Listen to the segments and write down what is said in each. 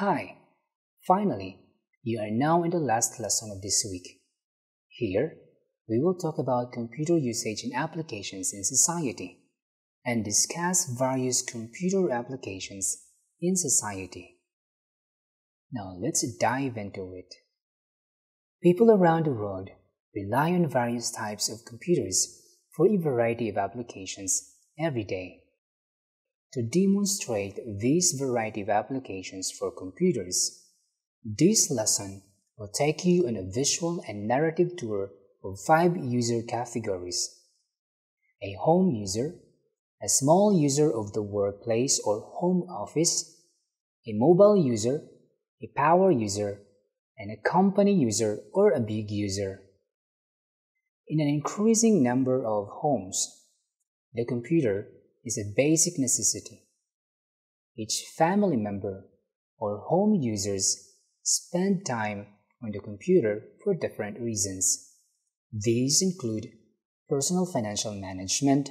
Hi! Finally, you are now in the last lesson of this week. Here, we will talk about computer usage and applications in society and discuss various computer applications in society. Now let's dive into it. People around the world rely on various types of computers for a variety of applications every day. To demonstrate this variety of applications for computers, this lesson will take you on a visual and narrative tour of five user categories. A home user, a small user of the workplace or home office, a mobile user, a power user, and a company user or a big user. In an increasing number of homes, the computer is a basic necessity. Each family member or home users spend time on the computer for different reasons. These include personal financial management,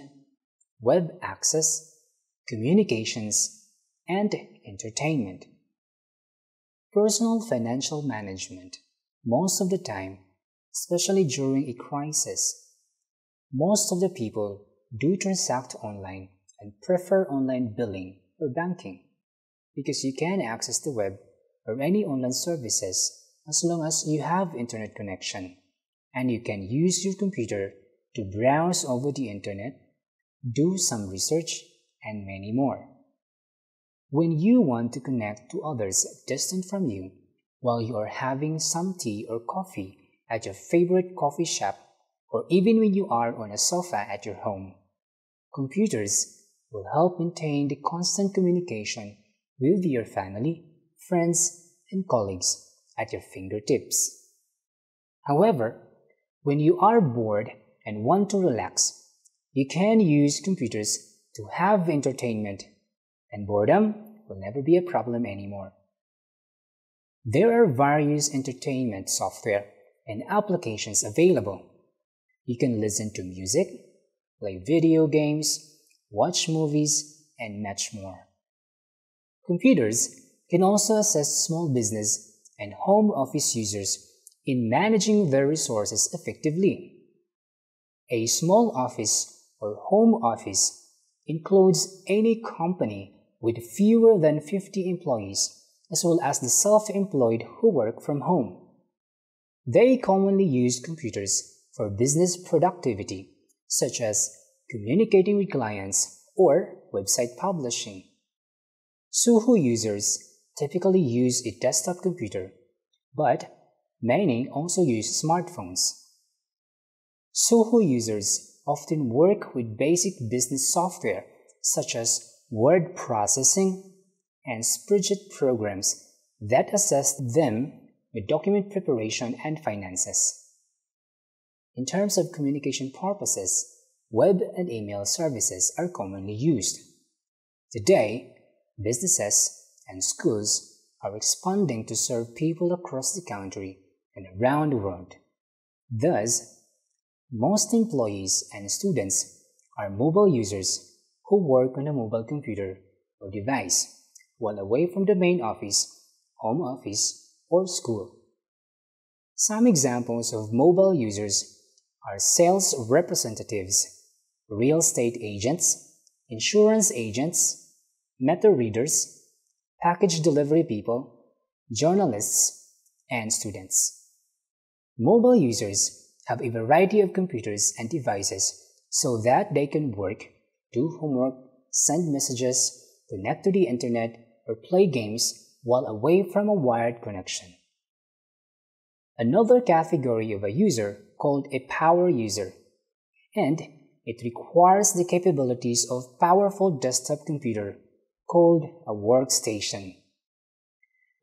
web access, communications, and entertainment. Personal financial management. Most of the time, especially during a crisis, most of the people do transact online and prefer online billing or banking because you can access the web or any online services as long as you have internet connection and you can use your computer to browse over the internet, do some research, and many more. When you want to connect to others distant from you while you are having some tea or coffee at your favorite coffee shop or even when you are on a sofa at your home, computers will help maintain the constant communication with your family, friends, and colleagues at your fingertips. However, when you are bored and want to relax, you can use computers to have entertainment, and boredom will never be a problem anymore. There are various entertainment software and applications available. You can listen to music, play video games, watch movies, and much more. Computers can also assist small business and home office users in managing their resources effectively. A small office or home office includes any company with fewer than 50 employees as well as the self-employed who work from home. They commonly use computers for business productivity, such as communicating with clients, or website publishing. Soho users typically use a desktop computer, but many also use smartphones. Soho users often work with basic business software such as word processing and spreadsheet programs that assist them with document preparation and finances. In terms of communication purposes, web and email services are commonly used. Today, businesses and schools are expanding to serve people across the country and around the world. Thus, most employees and students are mobile users who work on a mobile computer or device while away from the main office, home office, or school. Some examples of mobile users are sales representatives real estate agents, insurance agents, meta readers, package delivery people, journalists, and students. Mobile users have a variety of computers and devices so that they can work, do homework, send messages, connect to the internet, or play games while away from a wired connection. Another category of a user called a power user and it requires the capabilities of powerful desktop computer called a workstation.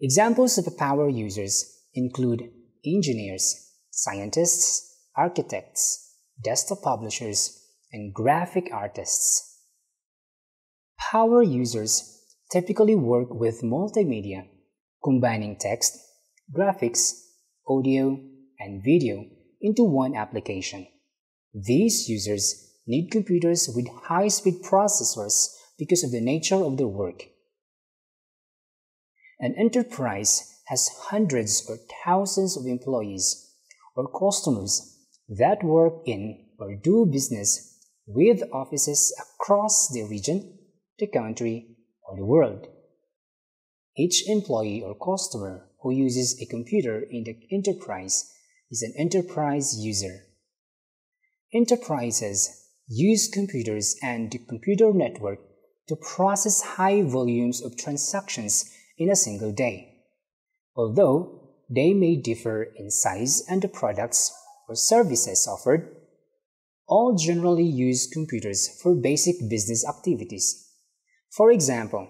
Examples of power users include engineers, scientists, architects, desktop publishers, and graphic artists. Power users typically work with multimedia, combining text, graphics, audio, and video into one application. These users need computers with high-speed processors because of the nature of their work. An enterprise has hundreds or thousands of employees or customers that work in or do business with offices across the region, the country, or the world. Each employee or customer who uses a computer in the enterprise is an enterprise user. Enterprises use computers and the computer network to process high volumes of transactions in a single day. Although they may differ in size and the products or services offered, all generally use computers for basic business activities. For example,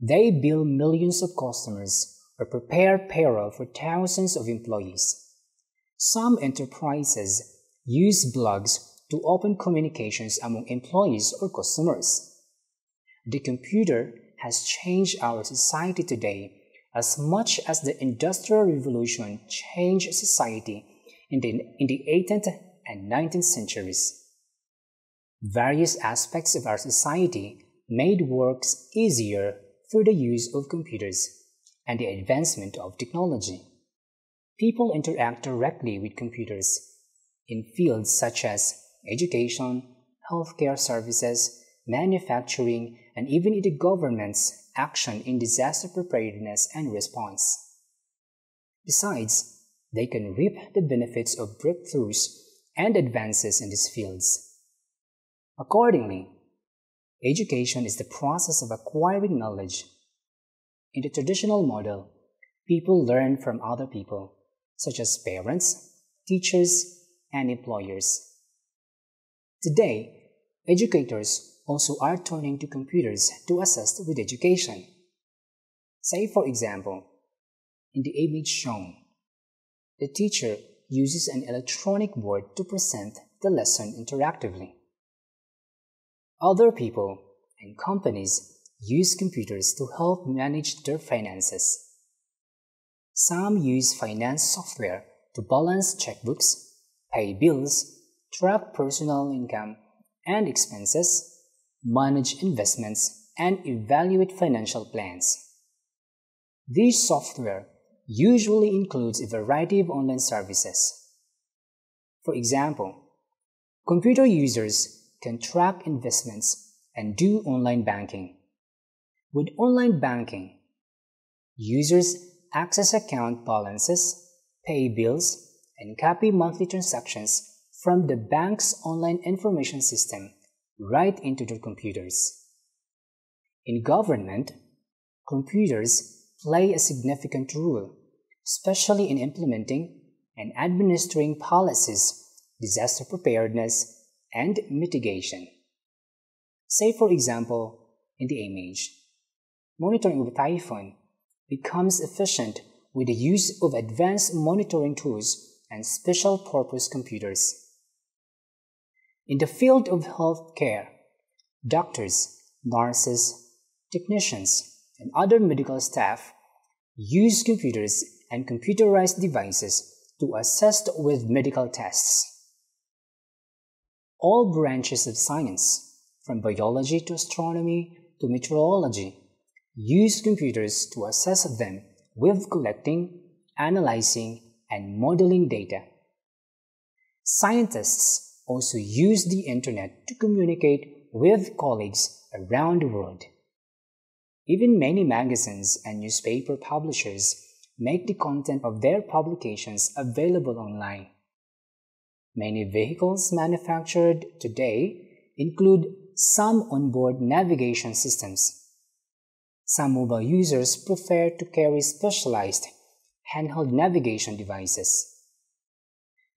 they bill millions of customers or prepare payroll for thousands of employees. Some enterprises use blogs to open communications among employees or customers. The computer has changed our society today as much as the Industrial Revolution changed society in the, in the 18th and 19th centuries. Various aspects of our society made works easier through the use of computers and the advancement of technology. People interact directly with computers in fields such as education, healthcare services, manufacturing, and even in the government's action in disaster preparedness and response. Besides, they can reap the benefits of breakthroughs and advances in these fields. Accordingly, education is the process of acquiring knowledge. In the traditional model, people learn from other people, such as parents, teachers, and employers. Today, educators also are turning to computers to assist with education. Say, for example, in the image shown, the teacher uses an electronic board to present the lesson interactively. Other people and companies use computers to help manage their finances. Some use finance software to balance checkbooks, pay bills, track personal income and expenses, manage investments, and evaluate financial plans. This software usually includes a variety of online services. For example, computer users can track investments and do online banking. With online banking, users access account balances, pay bills, and copy monthly transactions from the bank's online information system right into their computers. In government, computers play a significant role, especially in implementing and administering policies, disaster preparedness, and mitigation. Say, for example, in the image, monitoring of a typhoon becomes efficient with the use of advanced monitoring tools and special purpose computers. In the field of healthcare, doctors, nurses, technicians, and other medical staff use computers and computerized devices to assist with medical tests. All branches of science, from biology to astronomy to meteorology, use computers to assess them with collecting, analyzing, and modeling data. Scientists also use the internet to communicate with colleagues around the world. Even many magazines and newspaper publishers make the content of their publications available online. Many vehicles manufactured today include some onboard navigation systems. Some mobile users prefer to carry specialized handheld navigation devices.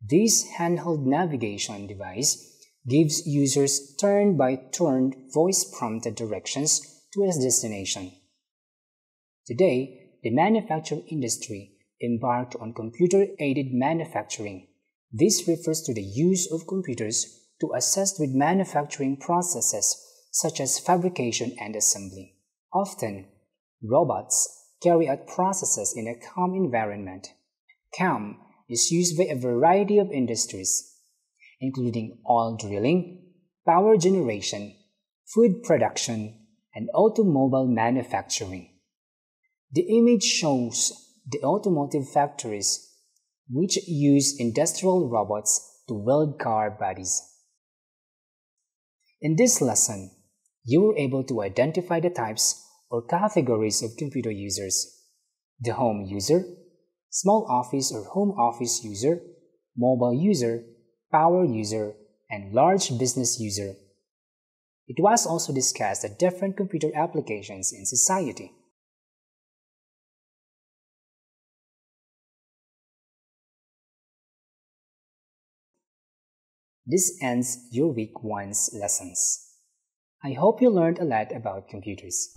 This handheld navigation device gives users turn-by-turn voice-prompted directions to its destination. Today, the manufacturing industry embarked on computer-aided manufacturing. This refers to the use of computers to assist with manufacturing processes such as fabrication and assembly. Often, robots carry out processes in a CAM environment. CAM is used by a variety of industries, including oil drilling, power generation, food production, and automobile manufacturing. The image shows the automotive factories which use industrial robots to weld car bodies. In this lesson, you were able to identify the types or categories of computer users. The home user, small office or home office user, mobile user, power user, and large business user. It was also discussed the different computer applications in society. This ends your week 1's lessons. I hope you learned a lot about computers.